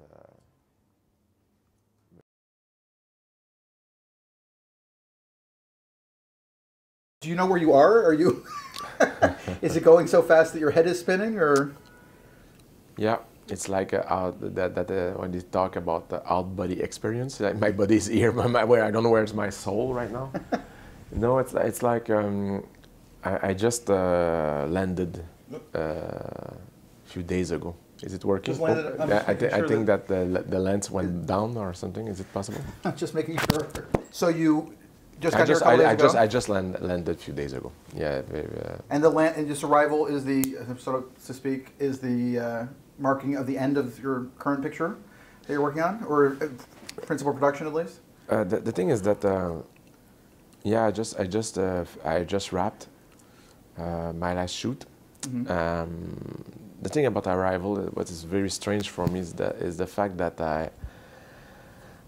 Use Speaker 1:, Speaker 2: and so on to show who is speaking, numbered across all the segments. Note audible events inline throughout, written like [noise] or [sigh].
Speaker 1: uh,
Speaker 2: Do you know where you are? Are you? [laughs] is it going so fast that your head is spinning, or?
Speaker 1: Yeah, it's like uh, that, that uh, when you talk about the out body experience, like my body is here, [laughs] but my, where I don't know where's my soul right now. [laughs] no, it's it's like um, I, I just uh, landed uh, a few days ago. Is it working?
Speaker 2: Just landed- I'm
Speaker 1: yeah, I,
Speaker 2: making
Speaker 1: thi- I think
Speaker 2: that-
Speaker 1: that, the, the lens went down or something. Is it possible? [laughs]
Speaker 2: just making sure. So you just
Speaker 1: I
Speaker 2: got here a
Speaker 1: just,
Speaker 2: couple
Speaker 1: I, just, I just land, landed a few days ago. Yeah, very, uh,
Speaker 2: and the land and just arrival is the sort of to speak is the uh, marking of the end of your current picture that you're working on, or uh, principal production at least.
Speaker 1: Uh, the, the thing is that uh, yeah I just I just uh, I just wrapped uh, my last shoot.
Speaker 2: Mhm.
Speaker 1: Um, the thing about Arrival, uh, what is very strange for me is the is the fact that I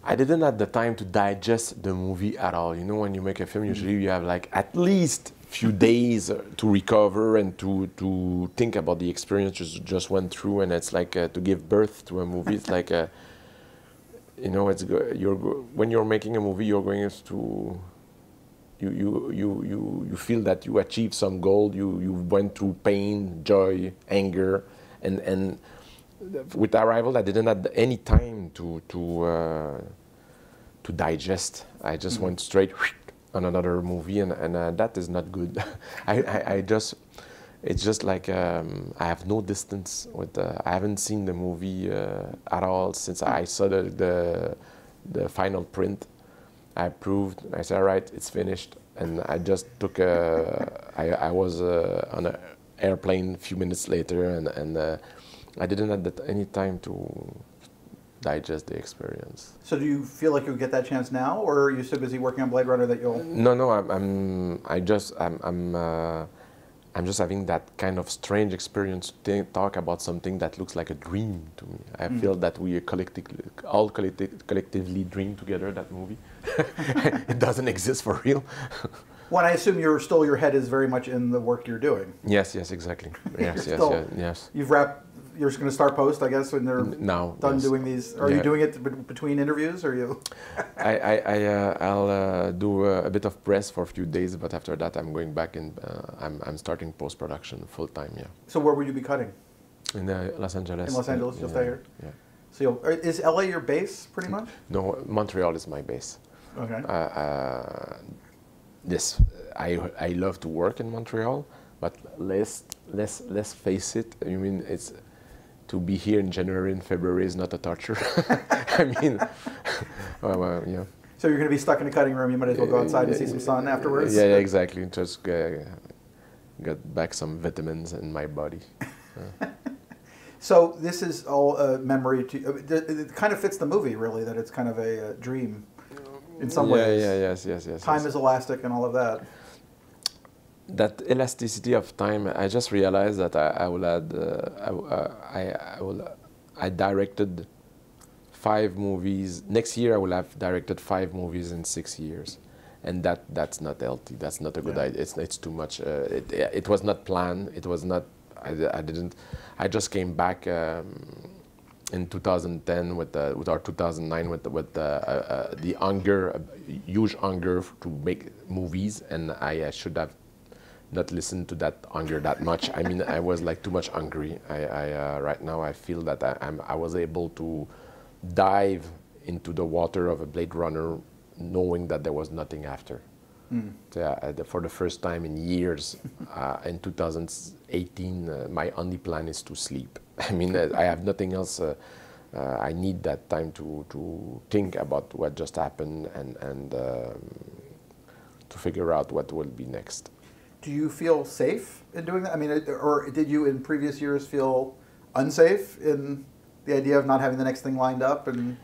Speaker 1: I didn't have the time to digest the movie at all. You know, when you make a film, usually you have like at least few days uh, to recover and to to think about the experience you just went through, and it's like uh, to give birth to a movie. It's like a you know, it's you're when you're making a movie, you're going to you you you you you feel that you achieved some goal. You you went through pain, joy, anger, and and with Arrival, I didn't have any time to to uh, to digest. I just went straight on another movie, and and uh, that is not good. [laughs] I, I I just it's just like um, I have no distance with. The, I haven't seen the movie uh, at all since I saw the, the the final print. I approved. I said, "All right, it's finished." And I just took a. I, I was uh, on an airplane a few minutes later, and and uh, I didn't have that any time to digest the experience.
Speaker 2: So do you feel like you'll get that chance now, or are you so busy working on Blade Runner that you'll?
Speaker 1: No, no, I'm, I'm I just, I'm, I'm, uh, I'm just having that kind of strange experience to talk about something that looks like a dream to me. I
Speaker 2: Mm.
Speaker 1: feel that we collectively, all collecti- collectively dream together that movie. [laughs] it doesn't exist for real. [laughs]
Speaker 2: When I assume you're still your head is very much in the work you're doing.
Speaker 1: yes, yes, exactly. [laughs] Yes, yes,
Speaker 2: still-
Speaker 1: yes, yes.
Speaker 2: You've wrapped. You're just going to start post, I guess, when they're
Speaker 1: Now,
Speaker 2: done
Speaker 1: yes.
Speaker 2: doing these. Are
Speaker 1: Yeah.
Speaker 2: you doing it between interviews, or you?
Speaker 1: I, I, I uh, I'll uh, do uh, a bit of press for a few days, but after that, I'm going back and uh, I'm, I'm starting post production full time. Yeah,
Speaker 2: So where will you be cutting?
Speaker 1: in uh, Los Angeles.
Speaker 2: In Los
Speaker 1: uh,
Speaker 2: Angeles, you'll
Speaker 1: yeah,
Speaker 2: stay here?
Speaker 1: Yeah.
Speaker 2: So you'll, is LA your base, pretty much?
Speaker 1: No, Montreal is my base.
Speaker 2: Okay.
Speaker 1: Uh, uh, yes, I I love to work in Montreal, but let's let's let's face it. I mean, it's to be here in January and February is not a torture. [laughs] I mean, [laughs] well, yeah.
Speaker 2: So you're going to be stuck in a cutting room. You might as well go outside and see some sun afterwards.
Speaker 1: Yeah, yeah, exactly. Just uh, got back some vitamins in my body. [laughs]
Speaker 2: So this is all a memory to. uh, It kind of fits the movie, really, that it's kind of a uh, dream, in some
Speaker 1: yeah,
Speaker 2: ways.
Speaker 1: Yeah, yes, yes, yes.
Speaker 2: Time
Speaker 1: yes.
Speaker 2: is elastic and all of that.
Speaker 1: that elasticity of time, I just realized that I, I will add, uh, I, uh, I, I will, I directed five movies. Next year, I will have directed five movies in six years, and that that's not healthy. That's not a good
Speaker 2: Yeah.
Speaker 1: idea. It's it's too much. Uh, it it was not planned. It was not. I, I didn't. I just came back. Um, in 2010 with the, with our 2009 with the, with the, uh, uh, the hunger, uh, huge hunger to make movies, and I should have not listened to that hunger that much. I mean, I was like too much hungry. I, I uh, right now I feel that I, I'm I was able to dive into the water of a Blade Runner, knowing that there was nothing after.
Speaker 2: Mm.
Speaker 1: So, yeah, uh, the- for the first time in years, [laughs] uh, in 2018, uh, my only plan is to sleep. [laughs] I mean, uh, I have nothing else. Uh, uh, I need that time to, to think about what just happened and, and um, to figure out what will be next.
Speaker 2: Do you feel safe in doing that? I mean, or did you in previous years feel unsafe in the idea of not having the next thing lined up? And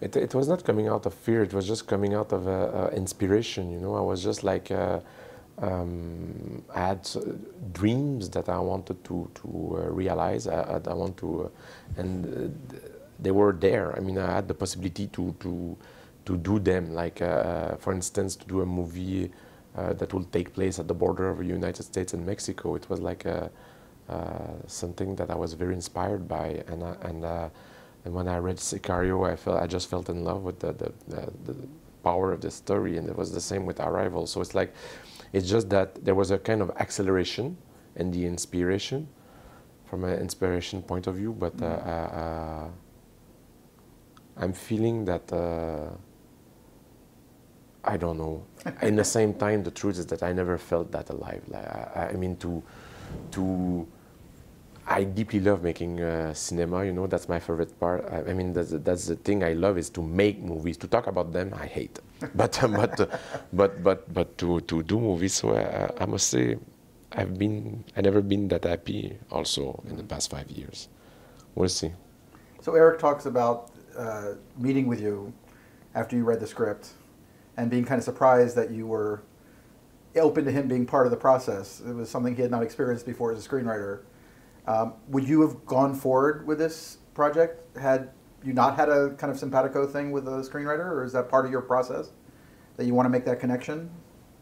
Speaker 1: It, it was not coming out of fear. It was just coming out of uh, uh, inspiration. You know, I was just like uh, um, I had dreams that I wanted to to uh, realize. I, I, I want to, uh, and uh, they were there. I mean, I had the possibility to to to do them. Like, uh, for instance, to do a movie uh, that will take place at the border of the United States and Mexico. It was like a, uh, something that I was very inspired by, and I, and. Uh, And when I read Sicario, I felt I just felt in love with the the, the, the power of the story, and it was the same with Arrival. So it's like, it's just that there was a kind of acceleration in the inspiration, from an inspiration point of view. But uh,
Speaker 2: Mhm.
Speaker 1: uh, uh, I'm feeling that. Uh, I don't know. [laughs] In the same time, the truth is that I never felt that alive. Like, I, I mean, to, to, I deeply love making uh, cinema. You know, that's my favorite part. I, I mean, that's, that's the thing I love is to make movies. To talk about them, I hate. [laughs] But uh, but uh, but but but to to do movies. So I, I must say, I've been I never been that happy. Also in the past five years, we'll see.
Speaker 2: So Eric talks about uh, meeting with you after you read the script and being kind of surprised that you were open to him being part of the process. It was something he had not experienced before as a screenwriter. Um, would you have gone forward with this project had you not had a kind of simpatico thing with a screenwriter, or is that part of your process that you want to make that connection?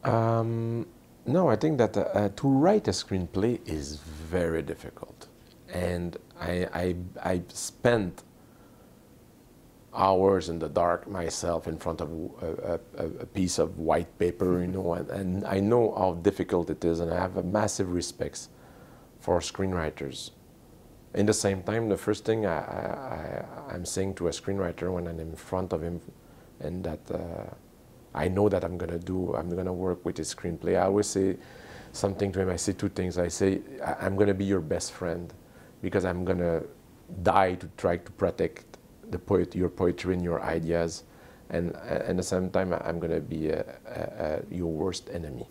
Speaker 1: Um, no, I think that uh, uh, to write a screenplay is very difficult, and I I, I spent hours in the dark myself in front of a, a, a piece of white paper, you know, and, and I know how difficult it is, and I have a massive respect for screenwriters. In the same time, the first thing I, I, I'm saying to a screenwriter when I'm in front of him, and that. Uh, I know that I'm gonna do, I'm gonna work with his screenplay. I always say something to him. I say two things. I say, I'm gonna be your best friend because I'm gonna die to try to protect the poet, your poetry and your ideas. And uh, at the same time, I'm be uh uh uh your worst enemy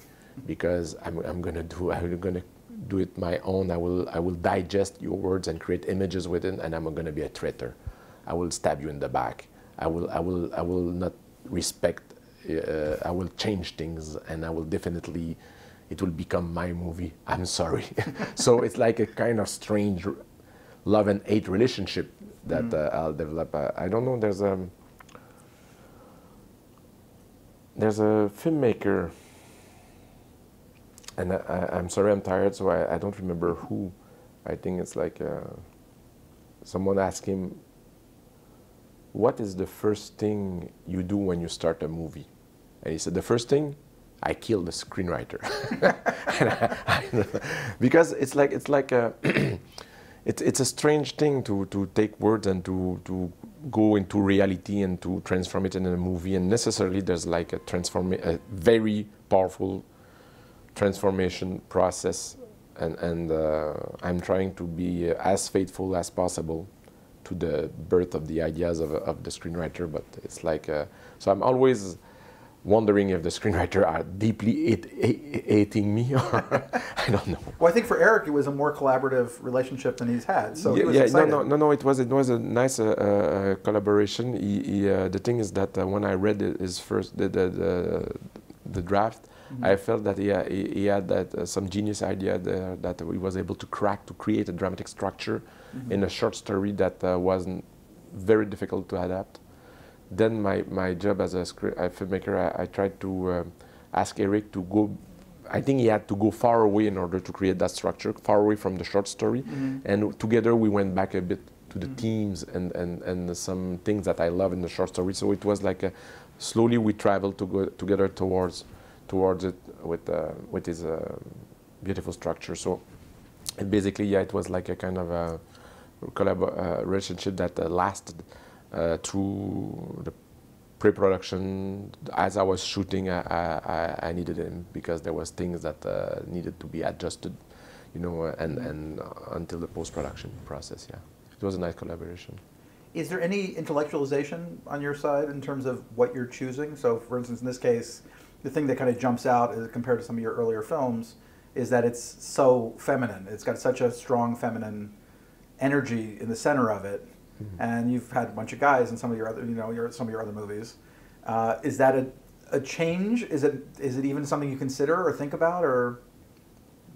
Speaker 1: because I'm, I'm gonna do, [laughs] I'm gonna do it my own. I will, I will digest your words and create images with it, and I'm gonna be a traitor. I will stab you in the back. I will, I will, I will not respect uh, I will change things and I will definitely, it will become my movie. I'm sorry. [laughs] so it's like a kind of strange love and hate relationship that uh, I'll develop. Uh, I don't know, there's a, there's a filmmaker, and I, I'm sorry I'm tired, so I, I don't remember who. I think it's like uh, someone asked him, what is the first thing you do when you start a movie? And he said, the first thing, I kill the screenwriter. [laughs] I- because it's like it's like a [clears throat] it's it's a strange thing to, to take words and to, to go into reality and to transform it in a movie. And necessarily there's like a transform a very powerful transformation process. And, and uh, I'm trying to be as faithful as possible to the birth of the ideas of, of the screenwriter. But it's like, uh, so I'm always wondering if the screenwriter are deeply hating me or [laughs] I don't know.
Speaker 2: Well, I think for Eric, it was a more collaborative relationship than he's had. So
Speaker 1: yeah, yeah, no, no, no, no. It was it was a nice uh, uh, collaboration. He, he, uh, the thing is that uh, when I read his first the the, the, the draft,
Speaker 2: Mhm.
Speaker 1: I felt that he, he, he had that uh, some genius idea there that he was able to crack to create a dramatic structure
Speaker 2: Mhm.
Speaker 1: in a short story that uh, wasn't very difficult to adapt. Then my, my job as a, scr- a filmmaker, I, I tried to um, ask Eric to go. I think he had to go far away in order to create that structure, far away from the short story.
Speaker 2: Mhm.
Speaker 1: And together we went back a bit to the
Speaker 2: Mhm.
Speaker 1: themes and, and, and some things that I love in the short story. So it was like a, slowly we traveled to go together towards towards it with uh, with his uh, beautiful structure. So basically, yeah, it was like a kind of a collab uh, relationship that uh, lasted uh, through the pre-production. As I was shooting, I, I, I needed him because there was things that needed to be adjusted, you know, and and until the post-production process. Yeah, it was a nice collaboration.
Speaker 2: Is there any intellectualization on your side in terms of what you're choosing? So, for instance, in this case, the thing that kind of jumps out is, compared to some of your earlier films is that it's so feminine. It's got such a strong feminine energy in the center of it. And you've had a bunch of guys in some of your other, you know, your, some of your other movies. Uh, is that a, a change? Is it is it even something you consider or think about or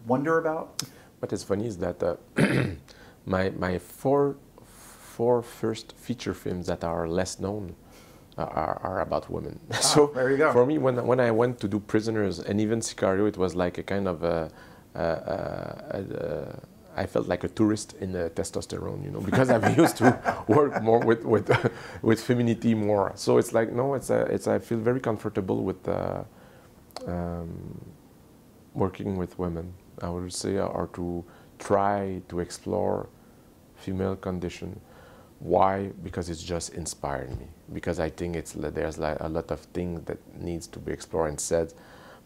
Speaker 2: wonder about?
Speaker 1: What is funny is that uh, [clears throat] my my four four first feature films that are less known are, are, about women. [laughs] so
Speaker 2: there you go.
Speaker 1: for me, when when I went to do Prisoners and even Sicario, it was like a kind of a, a, a, a, I felt like a tourist in the testosterone, you know, because I'm [laughs] used to work more with with [laughs] with femininity more. So it's like no, it's a, it's I feel very comfortable with uh, um, working with women. I would say, or to try to explore female condition. Why? Because it's just inspired me. Because I think it's there's like a lot of things that needs to be explored and said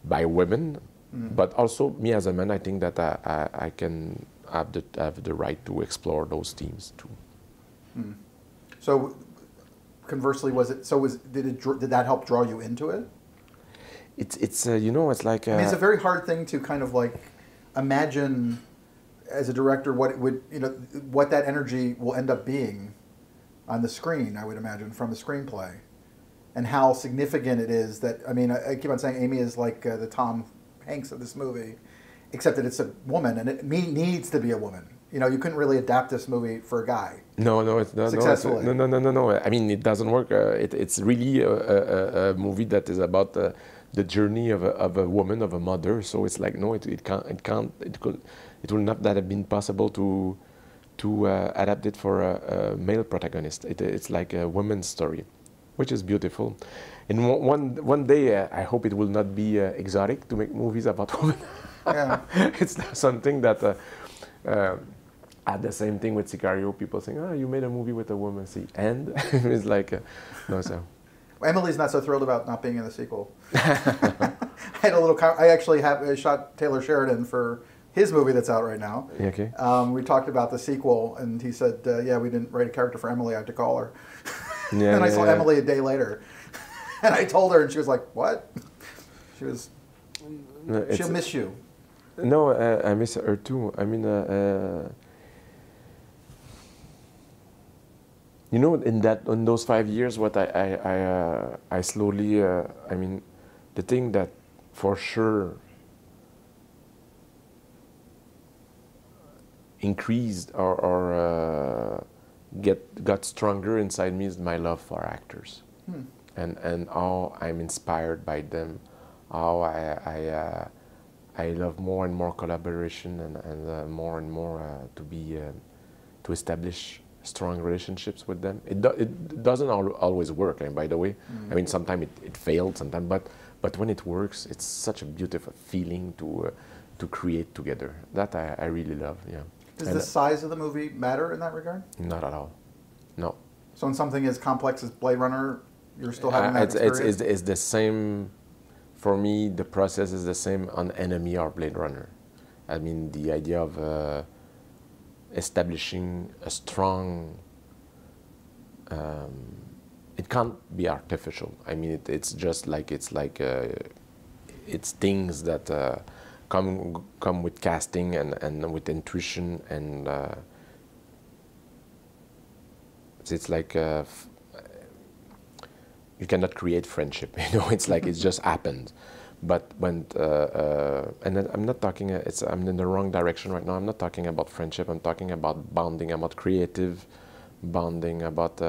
Speaker 1: by women, mm. but also me as a man. I think that I, I, I can have the have the right to explore those themes too.
Speaker 2: Mm. So, conversely, was it so? Was did it did that help draw you into it?
Speaker 1: It's it's uh, you know it's like
Speaker 2: uh, I mean, it's a very hard thing to kind of like imagine as a director what it would you know what that energy will end up being on the screen. I would imagine from the screenplay, and how significant it is that I mean I, I keep on saying Amy is like uh, the Tom Hanks of this movie, except that it's a woman and it needs to be a woman. You know, you couldn't really adapt this movie for a guy.
Speaker 1: No, no, it's not.
Speaker 2: Successfully.
Speaker 1: No, no, no, no, no. I mean, it doesn't work. Uh, it, it's really a, a, a, movie that is about uh, the journey of a, of a woman, of a mother. So it's like, no, it, it can't, it can't, it could, it will not that have been possible to to uh, adapt it for a, a male protagonist. It, it's like a woman's story, which is beautiful. And one one day, uh, I hope it will not be uh, exotic to make movies about [laughs] women. Yeah. [laughs] it's something that. Uh, uh, at the same thing with Sicario, people saying, "Oh, you made a movie with a woman." See, and [laughs] it's like, uh, no, so.
Speaker 2: Emily's not so thrilled about not being in the sequel. I had a little. I actually have I shot Taylor Sheridan for his movie that's out right now.
Speaker 1: Okay.
Speaker 2: Um, we talked about the sequel, and he said, uh, "Yeah, we didn't write a character for Emily. I had to call her." [laughs] Yeah, [laughs] and I saw yeah. Emily a day later, [laughs] and I told her, and she was like, "What?" She was. No, she'll miss you.
Speaker 1: No, uh, I miss her too. I mean, uh, uh you know, in that in those five years, what I I I, uh, I slowly, uh, I mean, the thing that for sure increased or, or uh, get got stronger inside me is my love for actors, hmm. and and how I'm inspired by them, how I I, uh, I love more and more collaboration and and uh, more and more uh, to be uh, to establish strong relationships with them. It, do, it doesn't al always work, and by the way, mm. I mean sometimes it, it failed, sometimes, but but when it works, it's such a beautiful feeling to uh, to create together. That I, I really love. Yeah.
Speaker 2: Does and the size of the movie matter in that regard?
Speaker 1: Not at all. No.
Speaker 2: So in something as complex as Blade Runner, you're still having that
Speaker 1: it's,
Speaker 2: experience?
Speaker 1: It's, it's, it's the same. For me, the process is the same on Enemy or Blade Runner. I mean, the idea of uh, establishing a strong. Um, it can't be artificial. I mean, it, it's just like it's like uh, it's things that uh, come come with casting and, and with intuition and uh, it's like uh, you cannot create friendship. [laughs] You know, it's like it's [laughs] just happened. But when uh, uh, and I'm not talking. Uh, it's I'm in the wrong direction right now. I'm not talking about friendship. I'm talking about bonding. About creative bonding. About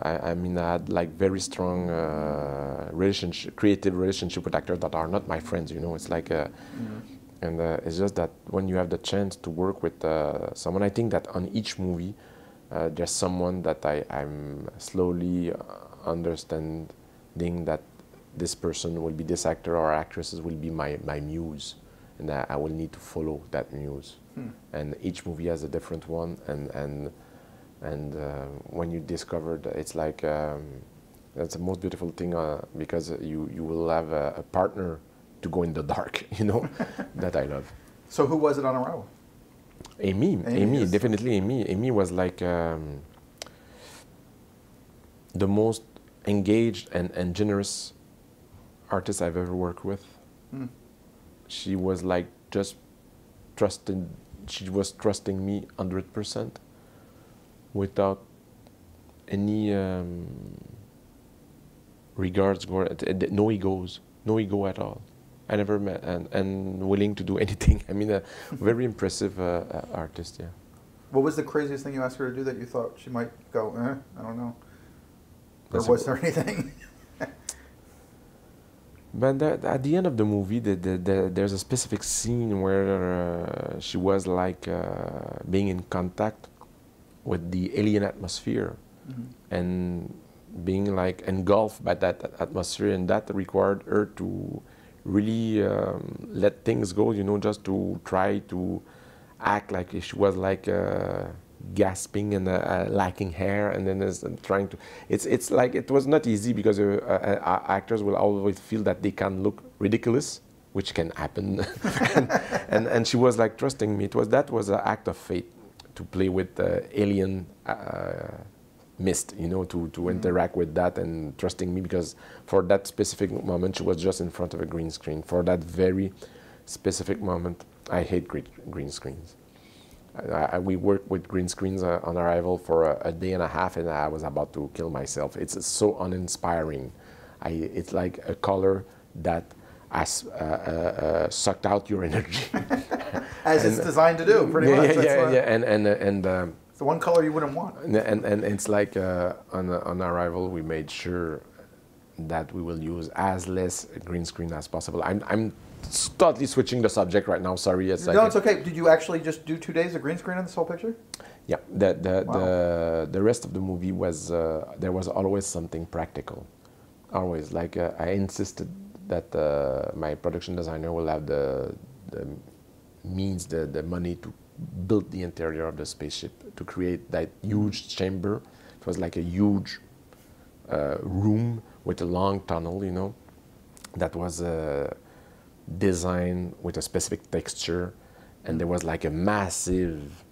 Speaker 1: I, I, mean, I had like very strong uh, relationship, creative relationship with actors that are not my friends. You know, it's like, a, mm-hmm. and uh, it's just that when you have the chance to work with uh, someone, I think that on each movie, uh, there's someone that I, I'm slowly uh, understanding that this person will be this actor or actresses will be my, my muse, and I, I will need to follow that muse. Hmm. And each movie has a different one, and and and uh, when you discover that it's like um, that's the most beautiful thing uh, because you you will have a, a, partner to go in the dark [laughs] you know [laughs] that i love.
Speaker 2: So who was it on Arrival
Speaker 1: amy amy, amy definitely amy. Amy was like um, the most engaged and, and generous artist i've ever worked with. Hmm. she was like just trusted she was trusting me 100% without any um, regards, no egos, no ego at all. I never met and, and willing to do [laughs] anything. I mean, a very impressive uh, artist, yeah.
Speaker 2: What was the craziest thing you asked her to do that you thought she might go, eh, I don't know? Or was there anything? [laughs]
Speaker 1: But at the end of the movie, the, the, the, there's a specific scene where uh, she was like uh, being in contact with the alien atmosphere
Speaker 2: Mhm.
Speaker 1: and being like engulfed by that atmosphere, and that required her to really um, let things go, you know, just to try to act like she was like uh, gasping and uh, uh, lacking hair, and then is trying to. It's it's like it was not easy because uh, uh, uh, actors will always feel that they can look ridiculous, which can happen, [laughs] and, and and she was like trusting me. It was that was an act of faith to play with the alien. Uh, mist you know to, to
Speaker 2: Mhm.
Speaker 1: interact with that and trusting me because for that specific moment she was just in front of a green screen for that very specific moment i hate green, green screens I, I, we worked with green screens uh, on arrival for a, a day and a half and i was about to kill myself it's so uninspiring I, it's like a color that has uh, uh, uh, sucked out your energy [laughs]
Speaker 2: As it's designed to do, pretty
Speaker 1: yeah,
Speaker 2: much.
Speaker 1: yeah,
Speaker 2: That's
Speaker 1: yeah, yeah and and and um,
Speaker 2: It's the one color you wouldn't want.
Speaker 1: and, and, and it's like on, on arrival, we made sure that we will use as less green screen as possible. I'm, I'm totally switching the subject right now. Sorry. It's like
Speaker 2: no, it's okay. Did you actually just do two days of green screen on this whole picture?
Speaker 1: Yeah, the, the,
Speaker 2: Wow.
Speaker 1: the, the rest of the movie was, uh, there was always something practical. Always. Like, uh, I insisted that uh, my production designer will have the, the means, the, the money to build the interior of the spaceship, to create that huge chamber. It was like a huge uh, room with a long tunnel, you know, that was uh, designed with a specific texture. And there was like a massive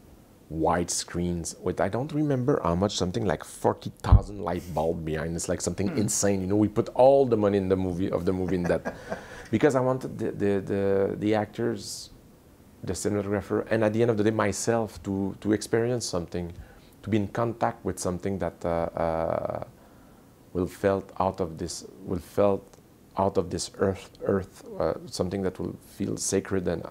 Speaker 1: white screens with I don't remember how much something like forty thousand light bulb behind. It's like something insane. You know, we put all the money in the movie of the movie in that [laughs] because I wanted the the, the, the actors, the cinematographer, and at the end of the day myself to to experience something, to be in contact with something that uh, uh, will felt out of this will felt out of this earth earth uh, something that will feel sacred and uh,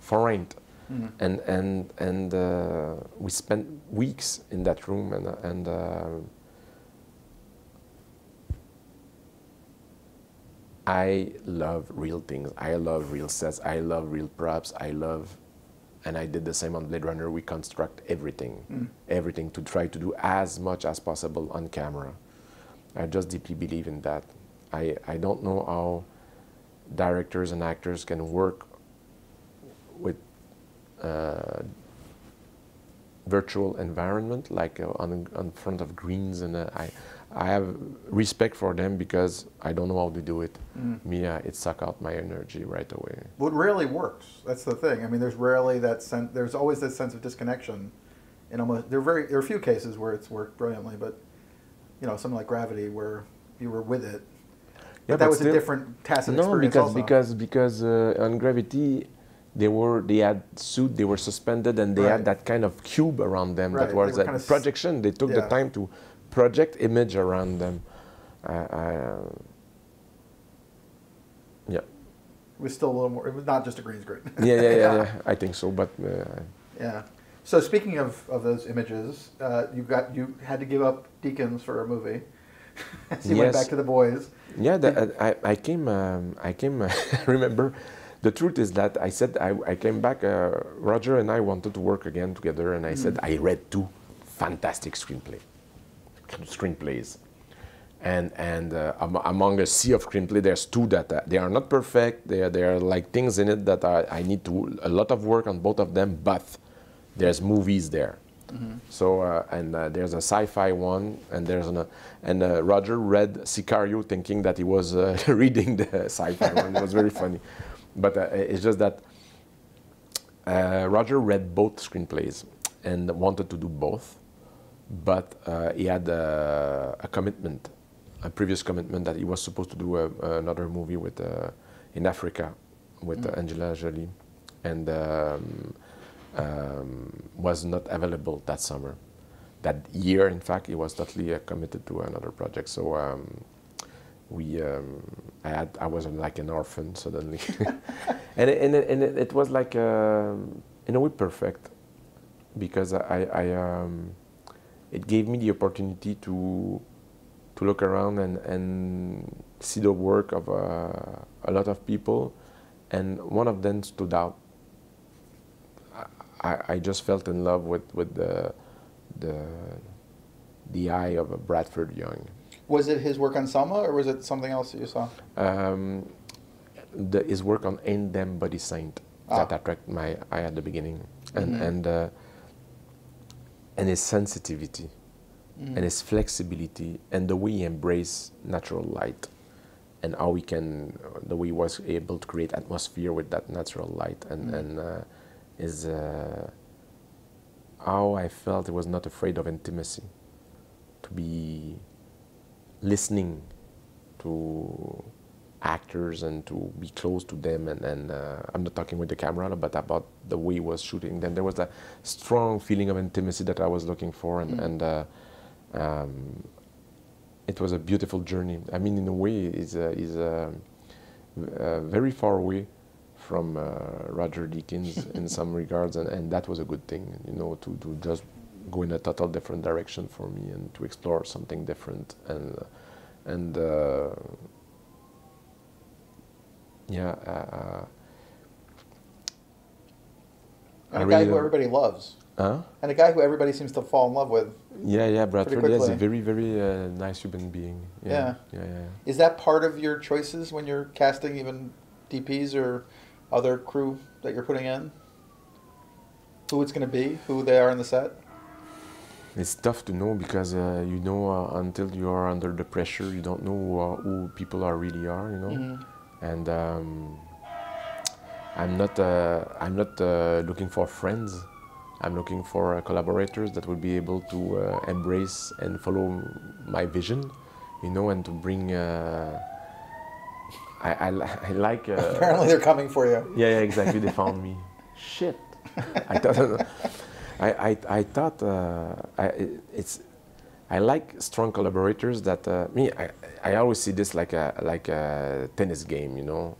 Speaker 1: foreign
Speaker 2: Mhm.
Speaker 1: and and and uh, we spent weeks in that room and and uh, I love real things. I love real sets. I love real props. I love, and I did the same on Blade Runner. We construct everything,
Speaker 2: Mm.
Speaker 1: everything to try to do as much as possible on camera. I just deeply believe in that. I I don't know how directors and actors can work with virtual environment, like uh, on on front of greens, and uh, I I have respect for them because I don't know how to do it.
Speaker 2: Mm.
Speaker 1: Me, uh, it suck out my energy right away.
Speaker 2: Well, it rarely works. That's the thing. I mean, there's rarely that sense. There's always that sense of disconnection. And almost there are very there are a few cases where it's worked brilliantly, but you know something like Gravity where you were with it. But that was a different tacit
Speaker 1: no
Speaker 2: experience
Speaker 1: because
Speaker 2: also.
Speaker 1: because because uh, on gravity they were they had suit they were suspended and they
Speaker 2: Right.
Speaker 1: had that kind of cube around them
Speaker 2: Right,
Speaker 1: that was a
Speaker 2: kind of
Speaker 1: projection they took the time to project image around them uh, uh, yeah
Speaker 2: it was still a little more. It was not just a green screen. [laughs]
Speaker 1: yeah yeah yeah, [laughs] yeah. i think so but uh,
Speaker 2: Yeah. So speaking of, of those images, uh, you got you had to give up Deakins for a movie. [laughs] so you went back to the boys.
Speaker 1: Yeah, the, I, I came. Um, I came. remember, the truth is that I said I, I came back. Uh, Roger and I wanted to work again together, and I said I read two fantastic screenplay, screenplays, and and uh, among a sea of screenplay, there's two that uh, they are not perfect. There are, they are like things in it that I, I need to a lot of work on both of them, but there's movies there. So uh, and uh, there's a sci-fi one, and there's an uh, and uh, Roger read Sicario thinking that he was uh, [laughs] reading the sci-fi one. It was very funny, [laughs] but uh, it's just that uh, Roger read both screenplays and wanted to do both, but uh, he had a commitment, a previous commitment that he was supposed to do a, another movie with uh, in Africa with
Speaker 2: Mm.
Speaker 1: Angela Jolie, and. Um, um, was not available that summer. That year, in fact, he was totally uh, committed to another project. So um, we, um, I had, I was like an orphan suddenly, [laughs] and it, and, it, and it, it was like um in a way perfect because I, I um, it gave me the opportunity to to look around and and see the work of uh, a lot of people, and one of them stood out. I, I just felt in love with, with the, the, the eye of a Bradford Young.
Speaker 2: Was it his work on Selma, or was it something else that you saw?
Speaker 1: Um, the, his work on Ain't Them Body Saint
Speaker 2: Ah.
Speaker 1: that attracted my eye at the beginning, and
Speaker 2: Mhm.
Speaker 1: and uh, and his sensitivity,
Speaker 2: Mm.
Speaker 1: and his flexibility, and the way he embraced natural light, and how he can, the way he was able to create atmosphere with that natural light, and
Speaker 2: Mm.
Speaker 1: and uh, is uh, how I felt he was not afraid of intimacy, to be listening to actors and to be close to them. And, and uh, I'm not talking with the camera but about the way he was shooting them. There was a strong feeling of intimacy that I was looking for. And,
Speaker 2: Mm.
Speaker 1: and uh, um, it was a beautiful journey. I mean in a way uh, uh, uh, very far away from uh, Roger Deakins [laughs] in some regards. And, and that was a good thing you know to, to just go in a total different direction for me and to explore something different and and uh, yeah uh, uh,
Speaker 2: And
Speaker 1: I
Speaker 2: a guy
Speaker 1: really
Speaker 2: who everybody loves,
Speaker 1: huh?
Speaker 2: and a guy who everybody seems to fall in love with.
Speaker 1: yeah yeah Bradford yeah, is a very very uh, nice human being yeah yeah yeah, yeah.
Speaker 2: Is that part of your choices when you're casting even DPs or other crew that you're putting in? Who it's going to be, who they are in the set?
Speaker 1: It's tough to know because uh, you know uh, until you are under the pressure, you don't know uh, who people are really are, you know.
Speaker 2: Mhm.
Speaker 1: And um, I'm not uh, I'm not uh, looking for friends. I'm looking for uh, collaborators that will be able to uh, embrace and follow my vision, you know, and to bring. Uh, I, I, I like. Uh,
Speaker 2: Apparently, they're coming for you.
Speaker 1: yeah, yeah, exactly. They found me. [laughs] Shit. I thought. I, I, I thought uh, I, it's. I like strong collaborators that uh, me. I, I always see this like a like a tennis game. You know,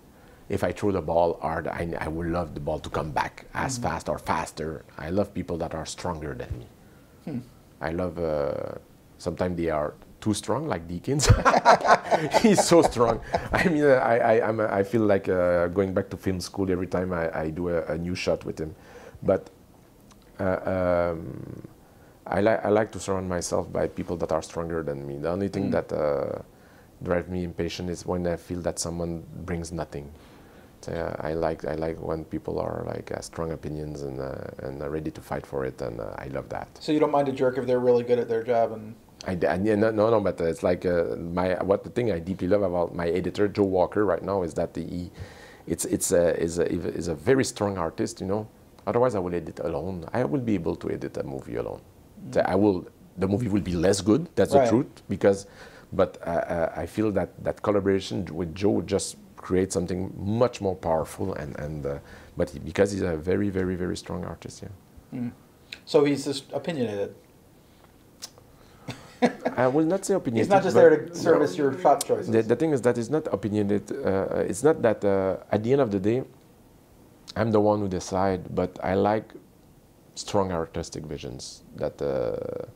Speaker 1: if I throw the ball hard, I, I would love the ball to come back as fast or faster. I love people that are stronger than me.
Speaker 2: Hmm.
Speaker 1: I love. Uh, sometimes they are too strong, like Deakins. [laughs] He's so strong. I mean, uh, I I, I'm I feel like uh, going back to film school every time I, I do a, a new shot with him, but. Uh, um, I, li- I like to surround myself by people that are stronger than me. The only thing
Speaker 2: Mm.
Speaker 1: that uh, drives me impatient is when I feel that someone brings nothing. So, uh, I like I like when people are like uh, strong opinions and uh, and are ready to fight for it, and uh, I love that.
Speaker 2: So you don't mind a jerk if they're really good at their job and
Speaker 1: I, d- and yeah, no, no, no, but it's like uh, my what the thing I deeply love about my editor Joe Walker right now is that he, it's it's a, is a is a very strong artist, you know. Otherwise, I will edit alone. I will be able to edit a movie alone. So I will. The movie will be less good. That's
Speaker 2: Right.
Speaker 1: the truth. Because, but uh, uh, I feel that that collaboration with Joe just creates something much more powerful. And and uh, but he, because he's a very very very strong artist, yeah.
Speaker 2: Mm. so he's just opinionated. [laughs]
Speaker 1: I will not say opinionated.
Speaker 2: He's not just there to service your shot choices.
Speaker 1: The, the thing is that it's not opinionated. Uh, it's not that uh, at the end of the day, I'm the one who decide. But I like strong artistic visions that uh,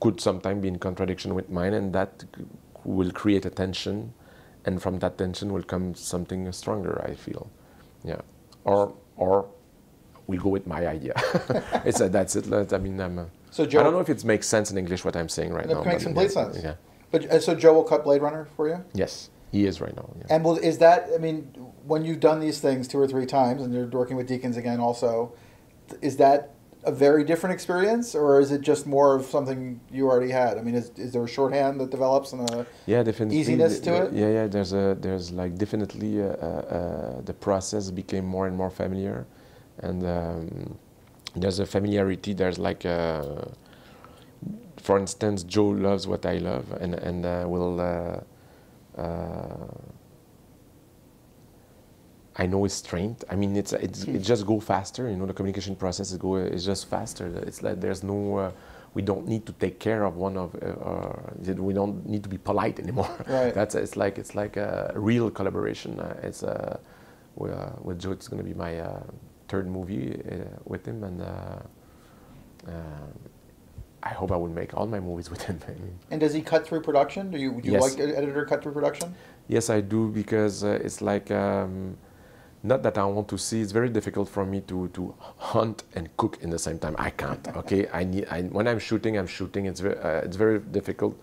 Speaker 1: could sometimes be in contradiction with mine, and that will create a tension, and from that tension will come something stronger. I feel, yeah, or or we'll go with my idea. [laughs] it's a, that's it. I mean, I'm. A,
Speaker 2: so Joe,
Speaker 1: I don't know if it makes sense in English what I'm saying right now.
Speaker 2: makes
Speaker 1: but
Speaker 2: complete
Speaker 1: yeah,
Speaker 2: sense.
Speaker 1: Yeah.
Speaker 2: but uh, so Joe will cut Blade Runner for you.
Speaker 1: Yes, he is right now. Yeah.
Speaker 2: And will, is that, I mean, when you've done these things two or three times and you're working with Deakins again also, is that a very different experience or is it just more of something you already had? I mean, is, is there a shorthand that develops and a,
Speaker 1: yeah, definitely.
Speaker 2: easiness to it?
Speaker 1: Yeah, yeah. There's a there's like definitely uh, uh, uh, the process became more and more familiar, and um, there's a familiarity. There's like uh for instance, Joe loves what I love, and and uh, will. Uh, I know it's strength. I mean, it's it's it just go faster. You know, the communication process is go is just faster. It's like there's no. Uh, we don't need to take care of one of. Uh, uh, we don't need to be polite anymore. [laughs]
Speaker 2: Right.
Speaker 1: That's it's like it's like a real collaboration. Uh, it's uh, with, uh, with Joe. It's going to be my uh, third movie uh, with him, and uh, uh, I hope I will make all my movies with him. I mean,
Speaker 2: And does he cut through production? Do you do you
Speaker 1: Yes.
Speaker 2: like an editor cut through production?
Speaker 1: yes, I do because uh, it's like um, not that I want to see. It's very difficult for me to to hunt and cook in the same time. I can't. [laughs] Okay, I need. I, when I'm shooting, I'm shooting. It's very uh, it's very difficult.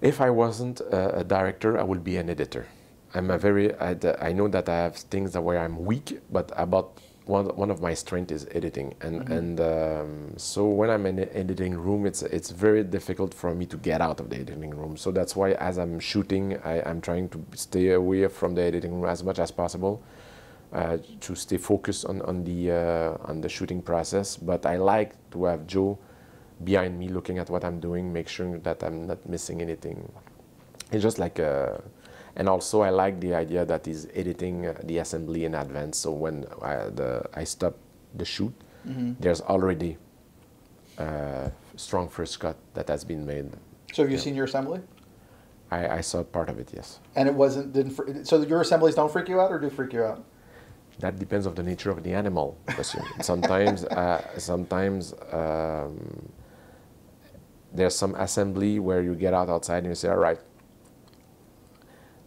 Speaker 1: If I wasn't a, a director, I would be an editor. I'm a very. I, I know that I have things that where I'm weak, but about one, one of my strengths is editing, and
Speaker 2: Mhm.
Speaker 1: and um, so when I'm in the editing room, it's it's very difficult for me to get out of the editing room. So that's why as I'm shooting, I, I'm trying to stay away from the editing room as much as possible, uh, to stay focused on on the uh, on the shooting process. But I like to have Joe behind me, looking at what I'm doing, make sure that I'm not missing anything. It's just like uh, and also I like the idea that he's editing uh, the assembly in advance. So when I, the, I stop the shoot,
Speaker 2: Mm-hmm.
Speaker 1: there's already a strong first cut that has been made.
Speaker 2: So have you
Speaker 1: Yeah.
Speaker 2: seen your assembly?
Speaker 1: I, I saw part of it, yes.
Speaker 2: And it wasn't didn't. So your assemblies don't freak you out, or do freak you out?
Speaker 1: That depends of the nature of the animal. [laughs] sometimes, uh, sometimes um, there's some assembly where you get out outside and you say, all right,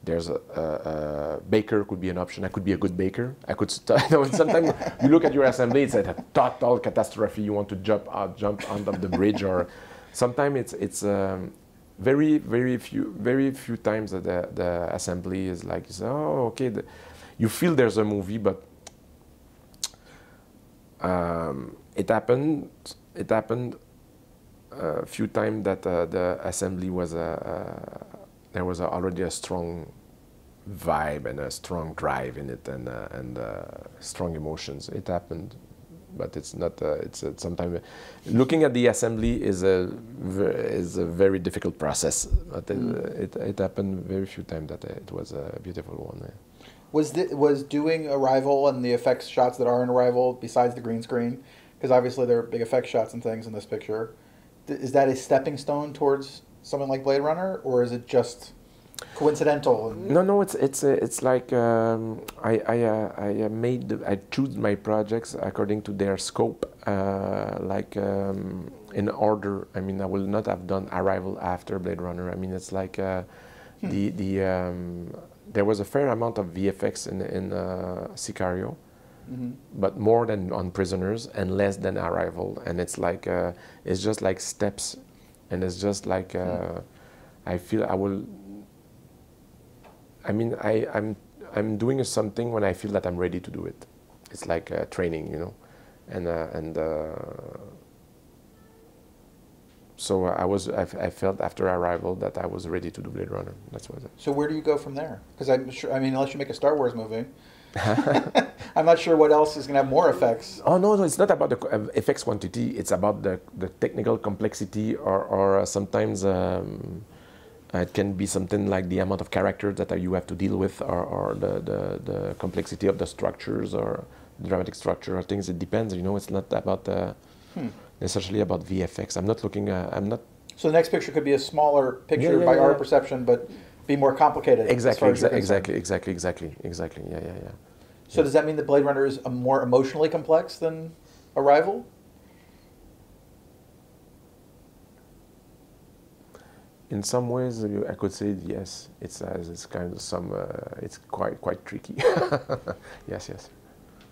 Speaker 1: there's a, a, a baker could be an option. I could be a good baker. I could. St- [laughs] sometimes you look at your assembly, it's a total catastrophe. You want to jump out, jump onto the bridge, or sometimes it's it's um, very very few very few times that the, the assembly is like oh okay, the, you feel there's a movie, but um, it happened. It happened a few times that uh, the assembly was a. Uh, there was a, already a strong vibe and a strong drive in it and uh, and uh, strong emotions. It happened, but it's not. Uh, it's uh, sometimes looking at the assembly is a is a very difficult process. But it,
Speaker 2: Mm.
Speaker 1: it, it happened very few times that uh, it was a beautiful one. yeah.
Speaker 2: Was was doing Arrival and the effects shots that are in Arrival besides the green screen, because obviously there are big effects shots and things in this picture. Th- is that a stepping stone towards something like Blade Runner, or is it just coincidental?
Speaker 1: No, no, it's it's uh, it's like um, I I uh, I uh, made I choose my projects according to their scope, uh, like um, in order. I mean, I will not have done Arrival after Blade Runner. I mean, it's like uh,
Speaker 2: Hmm.
Speaker 1: the the um, there was a fair amount of VFX in in uh, Sicario,
Speaker 2: Mhm.
Speaker 1: but more than on Prisoners and less than Arrival. And it's like uh, it's just like steps, and it's just like uh, I feel I will. I mean, I, I'm I'm doing something when I feel that I'm ready to do it. It's like uh, training, you know, and uh, and uh, so I was I, felt after Arrival that I was ready to do Blade Runner. That's what. It,
Speaker 2: So where do you go from there? Because I'm sure. I mean, unless you make a Star Wars movie, [laughs] I'm not sure what else is going to have more effects.
Speaker 1: Oh no, no, it's not about the uh, effects quantity. It's about the, the technical complexity, or or uh, sometimes um, it can be something like the amount of characters that you have to deal with, or, or the, the the complexity of the structures, or dramatic structure, or things. It depends. You know, it's not about uh,
Speaker 2: Hmm.
Speaker 1: necessarily about VFX. I'm not looking. Uh, I'm not
Speaker 2: So the next picture could be a smaller picture
Speaker 1: yeah,
Speaker 2: by
Speaker 1: yeah,
Speaker 2: our perception, but be more complicated.
Speaker 1: exactly,
Speaker 2: as
Speaker 1: exa- exactly, exactly, exactly, exactly. Yeah, yeah, yeah.
Speaker 2: So does that mean that Blade Runner is a more emotionally complex than Arrival?
Speaker 1: In some ways, I could say yes. It's uh, it's kind of some. Uh, it's quite quite tricky. [laughs] yes, yes.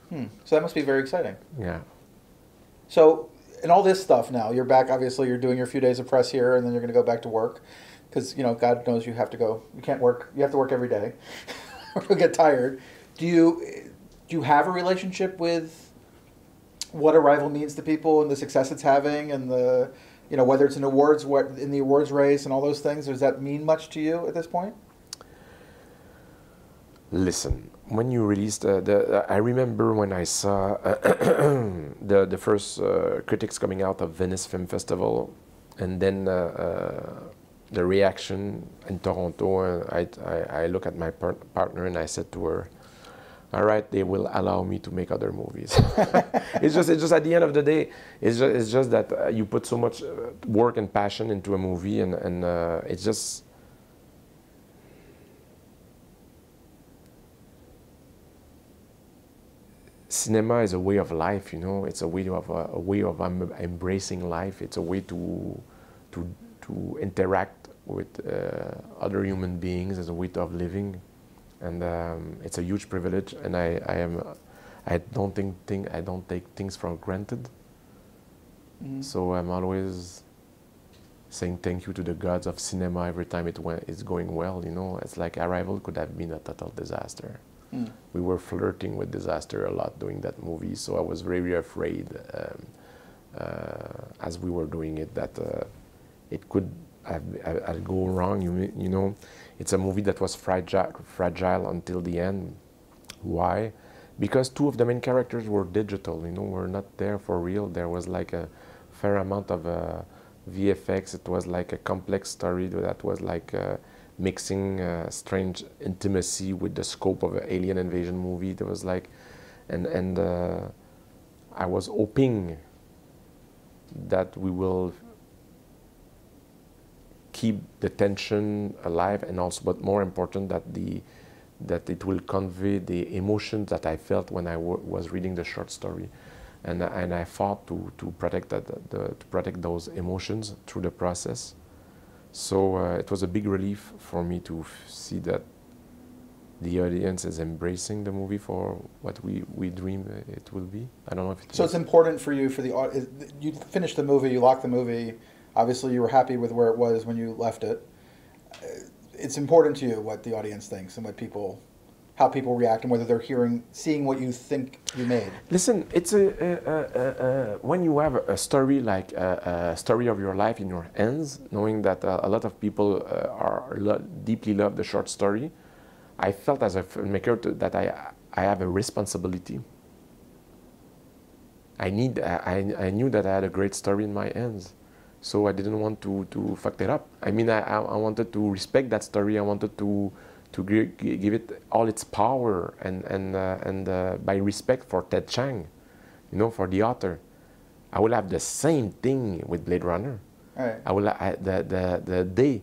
Speaker 2: Hmm. So that must be very exciting.
Speaker 1: Yeah.
Speaker 2: So, and all this stuff now, you're back. Obviously, you're doing your few days of press here, and then you're going to go back to work, because you know God knows you have to go. You can't work. You have to work every day, [laughs] or you'll get tired. Do you do you have a relationship with what Arrival means to people and the success it's having, and the you know whether it's in awards, what in the awards race, and all those things? Does that mean much to you at this point?
Speaker 1: Listen, when you released uh, the, I remember when I saw [coughs] the the first uh, critics coming out of Venice Film Festival, and then uh, uh, the reaction in Toronto. I, I I look at my par- partner and I said to her, "All right, they will allow me to make other movies." [laughs] it's just it's just at the end of the day, it's just it's just that uh, you put so much uh, work and passion into a movie, and and uh, it's just cinema is a way of life. You know, it's a way of uh, a way of um, embracing life. It's a way to to to interact with uh, other human beings as a way of living, and um, it's a huge privilege. And I, I am, I don't think, think I don't take things for granted.
Speaker 2: Mhm.
Speaker 1: So I'm always saying thank you to the gods of cinema every time it went, it's going well. You know, it's like Arrival could have been a total disaster.
Speaker 2: Mm.
Speaker 1: We were flirting with disaster a lot doing that movie, so I was very afraid um, uh, as we were doing it that uh, it could have, have go wrong. You, you know, it's a movie that was fragile, fragile until the end. Why? Because two of the main characters were digital. You know, were not there for real. There was like a fair amount of uh, VFX. It was like a complex story that was like uh, mixing uh, strange intimacy with the scope of an alien invasion movie. There was like, and and uh, I was hoping that we will keep the tension alive and also but more important that the that it will convey the emotions that I felt when I w- was reading the short story and and I fought to to protect that the, to protect those emotions through the process so uh, it was a big relief for me to f- see that the audience is embracing the movie for what we, we dream it will be. I don't know if
Speaker 2: So it's important for you for the you finish the movie, you lock the movie. Obviously, you were happy with where it was when you left it. Uh, It's important to you what the audience thinks and what people, how people react, and whether they're hearing, seeing what you think you made.
Speaker 1: Listen, it's a, a, a, a, when you have a, story like a, story of your life in your hands, knowing that uh, a lot of people uh, are lo- deeply love the short story. I felt as a filmmaker to, that I I have a responsibility. I need I I knew that I had a great story in my hands, so I didn't want to to fuck it up. I mean I I I wanted to respect that story. I wanted to to gi- gi- give it all its power and and uh, and uh, by respect for Ted Chiang, you know, for the author, I will have the same thing with Blade Runner.
Speaker 2: Right.
Speaker 1: I will I, the the the day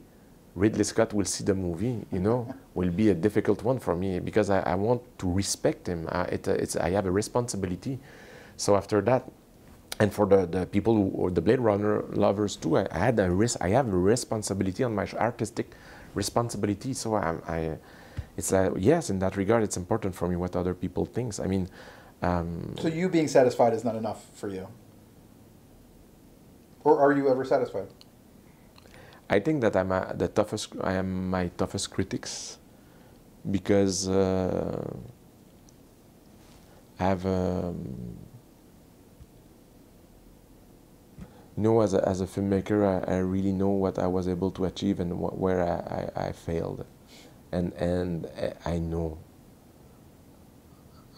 Speaker 1: Ridley Scott will see the movie, you know, [laughs] will be a difficult one for me because I, I want to respect him. Uh, it, it's I have a responsibility. So after that, and for the, the people who or the Blade Runner lovers too, I, I had a res- I have a responsibility on my artistic responsibility. So I, I it's uh, yes, in that regard, it's important for me what other people thinks. I mean. Um,
Speaker 2: So you being satisfied is not enough for you, or are you ever satisfied?
Speaker 1: I think that I'm uh, the toughest. I am my toughest critics because uh, I have, um, you know, as a, as a filmmaker, I, I really know what I was able to achieve and wh- where I, I, I failed, and and I- I know.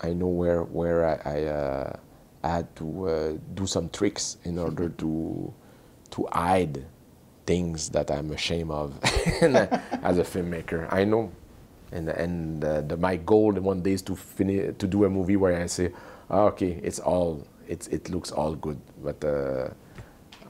Speaker 1: I know where where I, I uh, had to uh, do some tricks in order [laughs] to to hide things that I'm ashamed of [laughs] as a filmmaker. I know, and and uh, the, my goal one day is to finish to do a movie where I say, "Ah, okay, it's all it's it looks all good, but uh,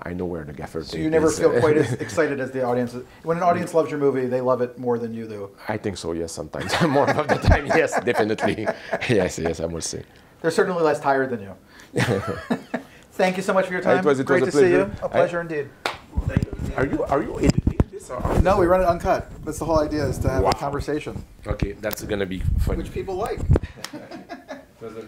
Speaker 1: I know where the gaffer
Speaker 2: So
Speaker 1: tape
Speaker 2: you never
Speaker 1: is.
Speaker 2: feel quite as [laughs] excited as the audience. When an audience loves your movie, they love it more than you do.
Speaker 1: I think so. Yes, sometimes [laughs] more of the time. [laughs] Yes, definitely. Yes, yes, I must say.
Speaker 2: They're certainly less tired than you. Thank you so much for your time.
Speaker 1: It was- it
Speaker 2: Great
Speaker 1: was a
Speaker 2: to see you.
Speaker 1: pleasure.
Speaker 2: A
Speaker 1: I-
Speaker 2: pleasure indeed.
Speaker 1: Are you are you editing this or?
Speaker 2: No, we run it uncut. That's the whole idea is to have
Speaker 1: Wow.
Speaker 2: a conversation,
Speaker 1: Okay, that's gonna be funny.
Speaker 2: which people like.